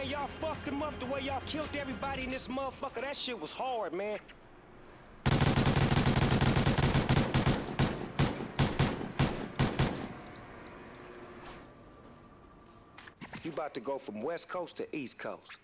man, y'all fucked him up the way y'all killed everybody in this motherfucker. That shit was hard, man. You about to go from West Coast to East Coast.